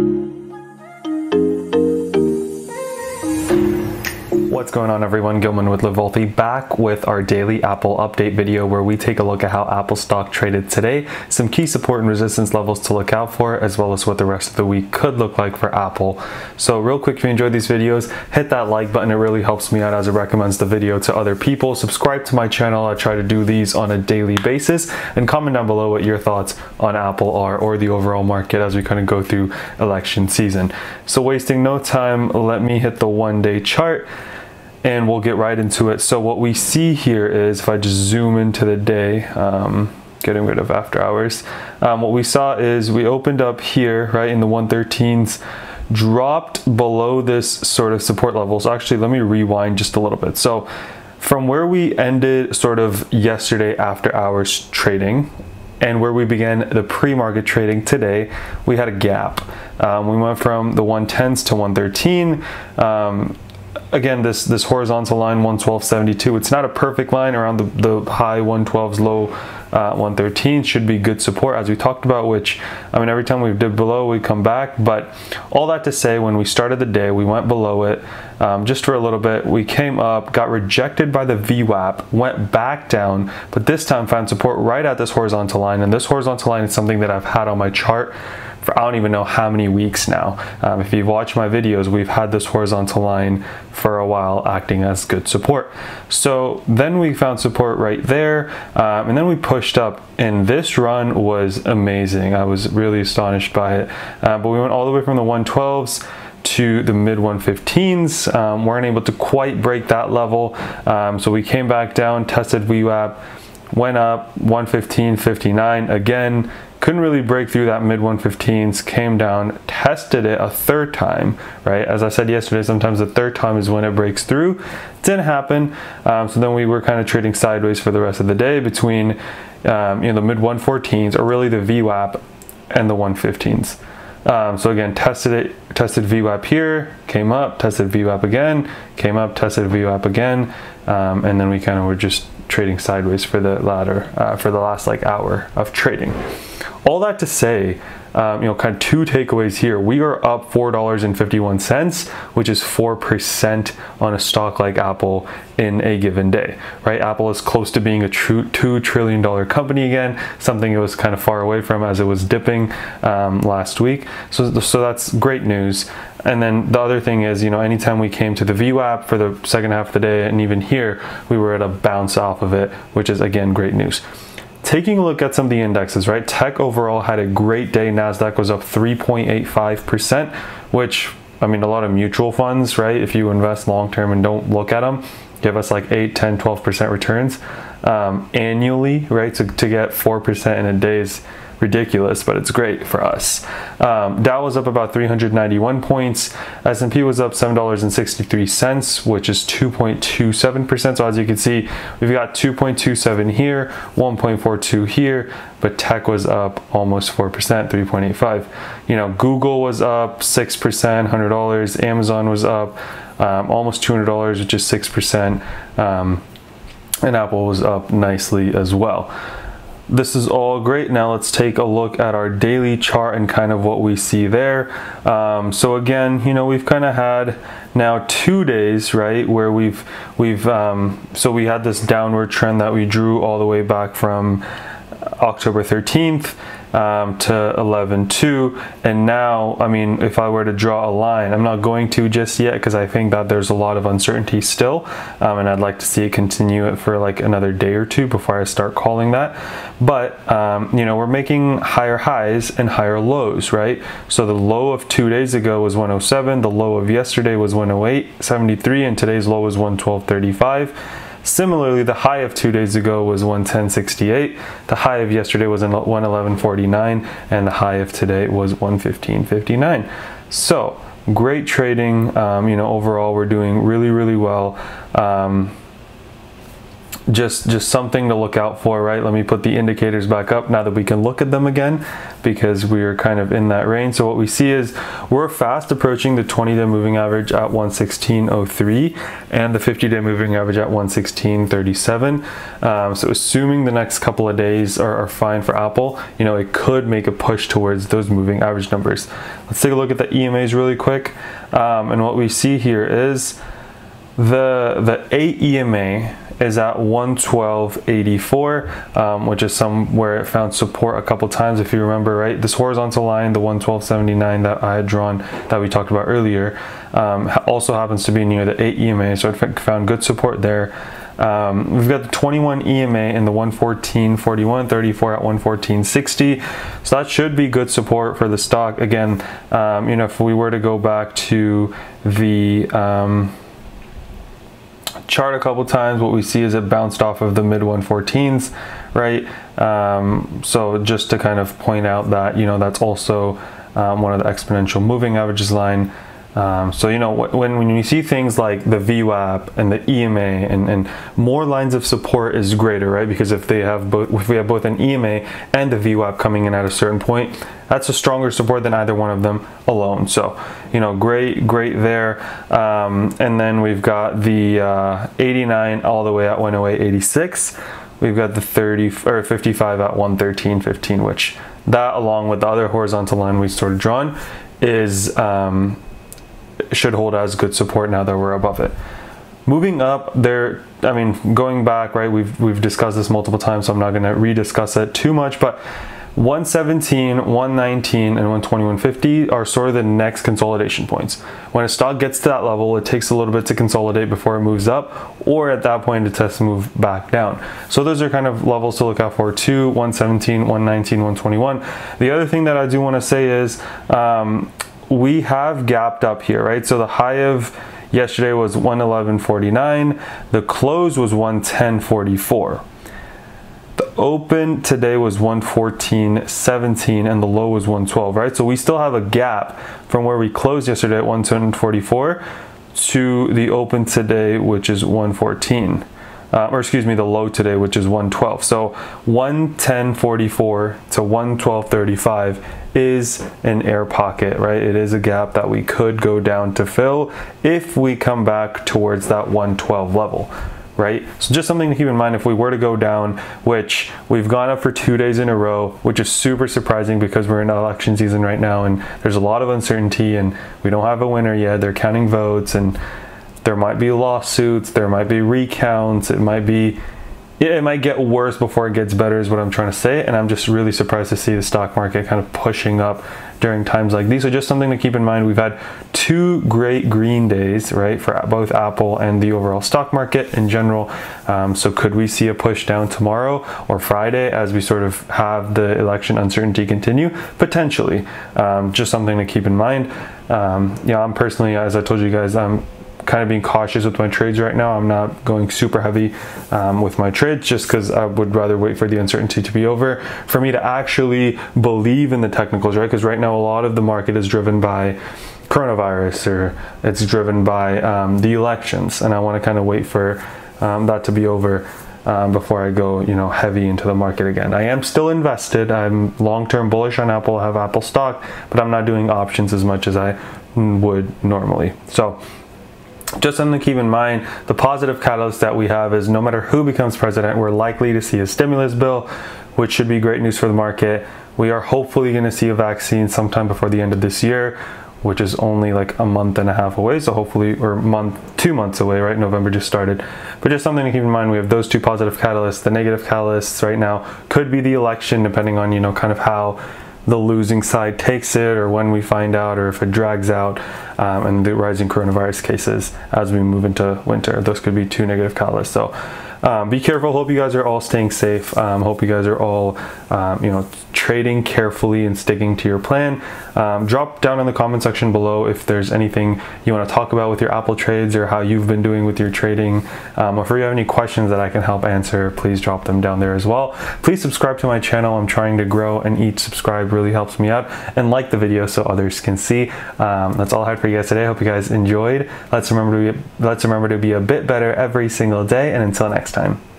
Thank you. What's going on everyone? Gilman with Live Wellthy back with our daily Apple update video where we take a look at how Apple stock traded today, some key support and resistance levels to look out for, as well as what the rest of the week could look like for Apple. So real quick, if you enjoyed these videos, hit that like button. It really helps me out as it recommends the video to other people. Subscribe to my channel. I try to do these on a daily basis and comment down below what your thoughts on Apple are or the overall market as we kind of go through election season. So wasting no time, let me hit the one day chart and we'll get right into it. So what we see here is, if I just zoom into the day, um, getting rid of after hours, um, what we saw is we opened up here, right, in the 113s, dropped below this sort of support level. So actually, let me rewind just a little bit. So from where we ended sort of yesterday after hours trading, and where we began the pre-market trading today, we had a gap. Um, we went from the 110s to 113. Again, this, this horizontal line 112.72, it's not a perfect line around the, the high 112s, low uh, 113 should be good support as we talked about, which, I mean, every time we did below, we come back. But all that to say, when we started the day, we went below it um, just for a little bit. We came up, got rejected by the VWAP, went back down, but this time found support right at this horizontal line. And this horizontal line is something that I've had on my chart for I don't even know how many weeks now. Um, if you've watched my videos, we've had this horizontal line for a while acting as good support. So then we found support right there, um, and then we pushed up, and this run was amazing. I was really astonished by it. Uh, but we went all the way from the 112s to the mid 115s. Um, weren't able to quite break that level. Um, so we came back down, tested VWAP, went up 115.59 again couldn't really break through that mid 115s came down tested it a third time right? As i said yesterday sometimes the third time is when it breaks through. Didn't happen. Um, so then we were kind of trading sideways for the rest of the day between um, you know the mid 114s or really the VWAP and the 115s um, so again tested it tested VWAP here came up tested VWAP again came up tested VWAP again um, and then we kind of were just trading sideways for the latter uh, for the last like hour of trading all that to say, um, you know, kind of two takeaways here. We are up $4.51, which is 4% on a stock like Apple in a given day, right? Apple is close to being a true $2 trillion company again, something it was kind of far away from as it was dipping um, last week. So, so that's great news. And then the other thing is, you know, anytime we came to the VWAP for the second half of the day, and even here, we were at a bounce off of it, which is again great news. Taking a look at some of the indexes, right? Tech overall had a great day. NASDAQ was up 3.85%, which, I mean, a lot of mutual funds, right? If you invest long term and don't look at them, give us like 8, 10, 12% returns um, annually, right? To, to get 4% in a day is ridiculous, but it's great for us. Um, Dow was up about 391 points. S&P was up $7.63, which is 2.27%. So as you can see, we've got 2.27 here, 1.42 here, but tech was up almost 4%, 3.85. You know, Google was up 6%, $100. Amazon was up um, almost $200, which is 6%. Um, and Apple was up nicely as well. This is all great. Now let's take a look at our daily chart and kind of what we see there. Um, so again, you know, we've kind of had now two days, right, where we've, we've, um, so we had this downward trend that we drew all the way back from October 13th um, to 11.2 and now I mean if I were to draw a line I'm not going to just yet because I think that there's a lot of uncertainty still um, and I'd like to see it continue it for like another day or two before I start calling that. But um, you know we're making higher highs and higher lows right? So the low of two days ago was 107 the low of yesterday was 108 73 and today's low is 112.35 Similarly, the high of two days ago was 110.68, the high of yesterday was 111.49, and the high of today was 115.59. So, great trading. Um, you know, overall, we're doing really, really well. Um, just just something to look out for, right? Let me put the indicators back up now that we can look at them again because we're kind of in that range. So what we see is we're fast approaching the 20-day moving average at 116.03 and the 50-day moving average at 116.37. Um, so assuming the next couple of days are, are fine for Apple, you know, it could make a push towards those moving average numbers. Let's take a look at the EMAs really quick. Um, and what we see here is the the 8 EMA is at 112.84, um, which is somewhere it found support a couple times. If you remember, right, this horizontal line, the 112.79 that I had drawn that we talked about earlier, um, also happens to be near the 8 EMA, so it found good support there. Um, we've got the 21 EMA in the 114.41, 34 at 114.60. So that should be good support for the stock. Again, um, you know, if we were to go back to the um, chart a couple times, what we see is it bounced off of the mid 114s, right? Um, so just to kind of point out that, you know, that's also um, one of the exponential moving averages line. Um, so, you know, when, when you see things like the VWAP and the EMA and, and more lines of support is greater, right? Because if they have both, if we have both an EMA and the VWAP coming in at a certain point, that's a stronger support than either one of them alone. So, you know, great, great there. Um, and then we've got the uh, 89 all the way at 108.86. We've got the 30 or 55 at 113, 15, which that along with the other horizontal line we sort of drawn is um, should hold as good support now that we're above it. Moving up there, I mean, going back, right, we've, we've discussed this multiple times, so I'm not gonna rediscuss it too much, but 117, 119, and 121.50 are sort of the next consolidation points. When a stock gets to that level, it takes a little bit to consolidate before it moves up, or at that point, it tests to move back down. So those are kind of levels to look out for too, 117, 119, 121. The other thing that I do wanna say is, um, we have gapped up here, right? So the high of yesterday was 111.49, the close was 110.44. The open today was 114.17 and the low was 112, right? So we still have a gap from where we closed yesterday at 110.44 to the open today, which is 114 uh, or excuse me, the low today, which is 112. So 110.44 to 112.35 is an air pocket, right? It is a gap that we could go down to fill if we come back towards that 112 level right? So just something to keep in mind if we were to go down, which we've gone up for two days in a row, which is super surprising because we're in election season right now and there's a lot of uncertainty and we don't have a winner yet. They're counting votes and there might be lawsuits, there might be recounts, it might be it might get worse before it gets better is what I'm trying to say and I'm just really surprised to see the stock market kind of pushing up during times like these. So just something to keep in mind we've had two great green days right for both Apple and the overall stock market in general. Um, so could we see a push down tomorrow or Friday as we sort of have the election uncertainty continue? Potentially. Um, just something to keep in mind. Um, yeah I'm personally as I told you guys I'm kind of being cautious with my trades right now. I'm not going super heavy um, with my trades just because I would rather wait for the uncertainty to be over for me to actually believe in the technicals, right? Because right now a lot of the market is driven by coronavirus or it's driven by um, the elections, and I want to kind of wait for um, that to be over. Um, before I go, you know, heavy into the market again. I am still invested. I'm long-term bullish on Apple. I have Apple stock, but I'm not doing options as much as I would normally. So just something to keep in mind, the positive catalyst that we have is no matter who becomes president, we're likely to see a stimulus bill, which should be great news for the market. We are hopefully going to see a vaccine sometime before the end of this year, which is only like a month and a half away. So hopefully, or month, two months away, right? November just started. But just something to keep in mind, we have those two positive catalysts. The negative catalysts right now could be the election, depending on, you know, kind of how the losing side takes it or when we find out or if it drags out um, and the rising coronavirus cases as we move into winter. Those could be two negative catalysts. So um, be careful. Hope you guys are all staying safe. Um, hope you guys are all, um, you know, trading carefully and sticking to your plan. Um, drop down in the comment section below if there's anything you want to talk about with your Apple trades or how you've been doing with your trading. Um, if you have any questions that I can help answer, please drop them down there as well. Please subscribe to my channel. I'm trying to grow and each subscribe really helps me out and like the video so others can see. Um, that's all I had for you guys today. Hope you guys enjoyed. Let's remember to be, let's remember to be a bit better every single day and until next time.